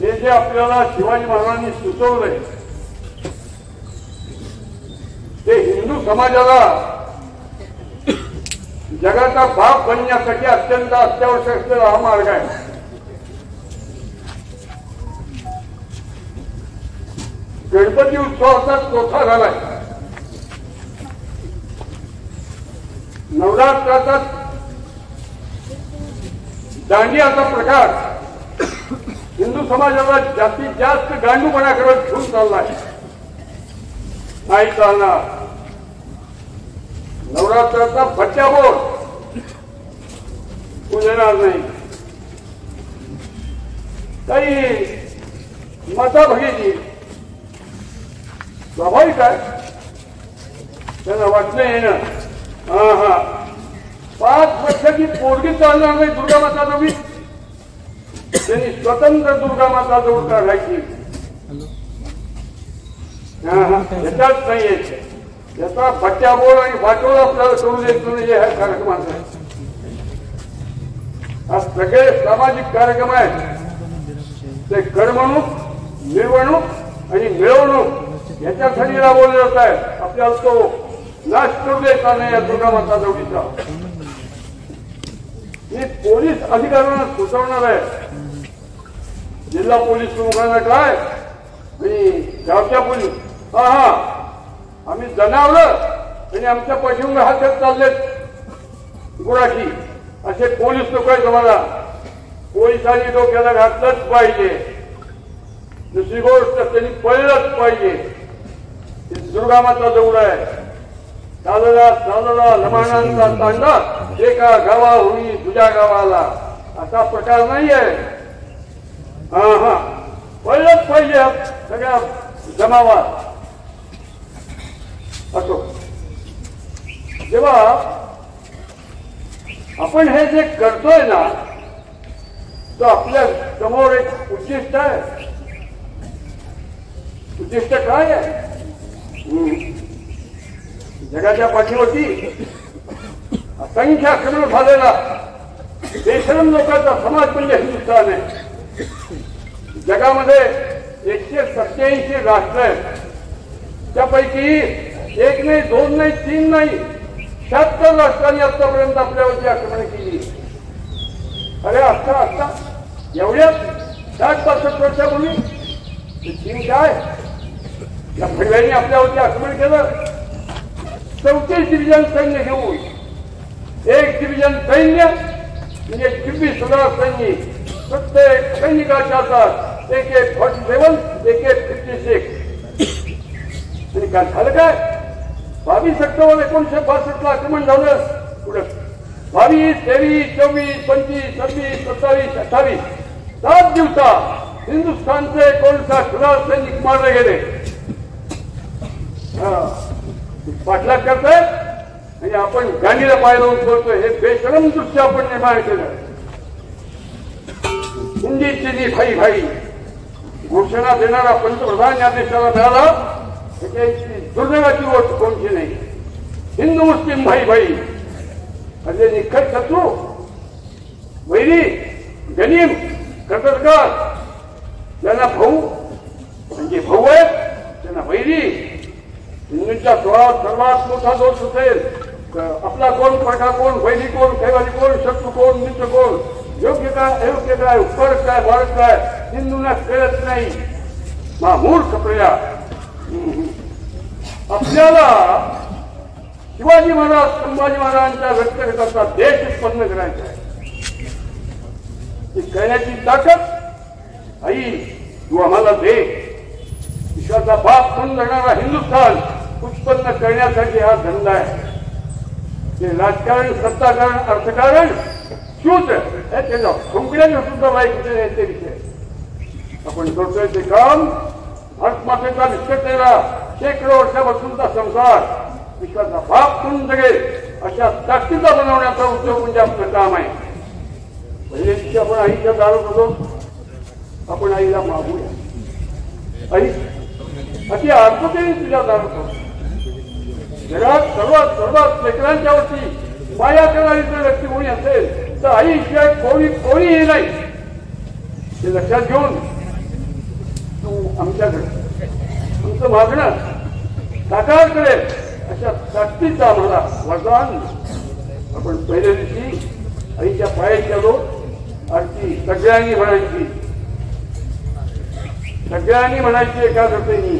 हे जे आपल्याला शिवाजी महाराजांनी सुचवलंय ते हिंदू समाजाला जगाचा बाप बनण्यासाठी अत्यंत अत्यावश्यक असलेला हा मार्ग आहे. गणपती उत्सवाचा चौथा झालाय. नवरात्राचा दांडियाचा प्रकार हिंदू समाजाला जास्तीत जास्त गांडूपणाकडे घेऊन चाललाय. नाही चालणार. नवरात्राचा भट्ट्याबोर तू देणार नाही? काही मता भगिनी स्वाभाविक आहे. त्यांना वाटणं येणं. हा हा. पाच वर्षाची पोरगी चालणार नाही दुर्गा माता नवीन त्यांनी स्वतंत्र दुर्गा माता जवळ काढायची. याच्यात नाहीये याचा भट्ट्याबोळ आणि वाटोळ आपल्याला करू देत नाही ह्या कार्यक्रमाचा हा सगळे सामाजिक कार्यक्रम आहेत. ते करमणूक मिरवणूक आणि मिळवणूक याच्यासाठी राबवले जात आहे आपल्याला तो नाश करू द्यायचा नाही या दुर्गा माता जवळीचा मी पोलीस अधिकाऱ्यांना सुचवणार आहे. जिल्हा पोलीस प्रमुखांना काय? आणि गावच्या पोलीस. हा हा. आम्ही जनावर. आणि आमच्या पाठीवर हात चाललेत. गुराठी असे पोलीस लोक आहेत तुम्हाला पोलिसांनी डोक्याला घातलंच पाहिजे. दुसरी गोष्ट त्यांनी पळलंच पाहिजे. दुर्गामाचा दुर्गामाता जवळ आहे. चालला चालला लमानांचा तांडा. एका होई तुझ्या गावाला. असा प्रकार नाहीये. हा हा. पळलंच पाहिजे सगळ्या जमावात. असो. जेव्हा आपण हे जे करतोय ना तो आपल्यासमोर एक उद्दिष्ट आहे. उद्दिष्ट काय आहे? हम्म. जगाच्या पाठीवरती संख्या आक्रमण झालेला. बेशरम लोकांचा समाज म्हणजे हिंदुस्थान आहे. जगामध्ये एकशे सत्याऐंशी राष्ट्र आहेत. त्यापैकी एक नाही दोन नाही तीन नाही शहात्तर राष्ट्रांनी आतापर्यंत आपल्यावरती आक्रमण केली. अरे आता आता एवढ्या साठ पासष्ट वर्षापूर्वी चीन काय? या फडव्यांनी आपल्यावरती आक्रमण केलं. चौतीस डिव्हिजन सैन्य घेऊन एक डिव्हिजन सैन्य म्हणजे चोवीस हज़ार सैनिक प्रत्येक सैनिकाच्या हातात एक एक फॉर्टी सेवन, एक एक फिफ्टी सिक्स आणि झालं काय बावीस ऑक्टोबर एकोणीशे बासष्ट ला आक्रमण झालं पुढं बावीस, तेवीस चोवीस पंचवीस सव्वीस सत्तावीस अठ्ठावीस सात दिवसात हिंदुस्थानचे एकोणीसा हज़ार सैनिक मारले गेले पाठलाग करतायत आणि आपण गांधीला पाय लावून बोलतोय हे बेशरम दृश्य आपण निर्माण केलं. हिंदी चिनी भाई भाई घोषणा देणारा पंतप्रधान या देशाला मिळाला दुर्दैवाची गोष्ट कोणती नाही. हिंदू मुस्लिम भाई भाई म्हणजे निखट शत्रू वैरी गनीम कटरकार त्यांना भाऊ म्हणजे भाऊ आहेत त्यांना वैरी. हिंदूंच्या स्वभावात सर्वात मोठा दोष असेल आपला कोण पडा कोण वैनी कोण कैवारी कोण शत्रू कोण मित्र कोण योग्य काय अयोग्य काय फरक काय भारत काय हिंदूंना कळत नाही. मूर्ख प्रया. आपल्याला शिवाजी महाराज संभाजी महाराजांच्या व्यक्तिगताचा देश उत्पन्न करायचा आहे. ती करण्याची ताकद आई तू आम्हाला दे. विश्वाचा बाप म्हणून जाणारा हिंदुस्थान उत्पन्न करण्यासाठी हा धंदा आहे. ते राजकारण सत्ताकारण अर्थकारण शूद्र हे त्याच्या खुंकड्याने सुद्धा माहिती ते विषय. आपण करतोय ते काम. भारतमातेचा विस्कटलेला शेकडो वर्षापासूनचा संसार विश्वाचा बाप म्हणून जगेल. अशा ताकदीचा बनवण्याचा उद्योग म्हणजे आपलं काम आहे. पहिले दिवशी आपण आईच्या दारात होतो आपण आईला मागूया. आई अति आर्ततेने तुझ्या दारात होतो जगात सर्वात सर्वात लेकरांच्या वरती माया करणारी जर व्यक्ती कोणी असेल तर आईशिवाय कोणी कोणीही नाही. हे लक्षात घेऊन तू आमच्याकडे तुमचं मागणं साकार करेल अशा ताकदीचं आम्हाला वरदान. आपण पहिल्या दिवशी आईच्या पायात गेलो आरती सगळ्यांनी म्हणायची. सगळ्यांनी म्हणायची एका घटनेनी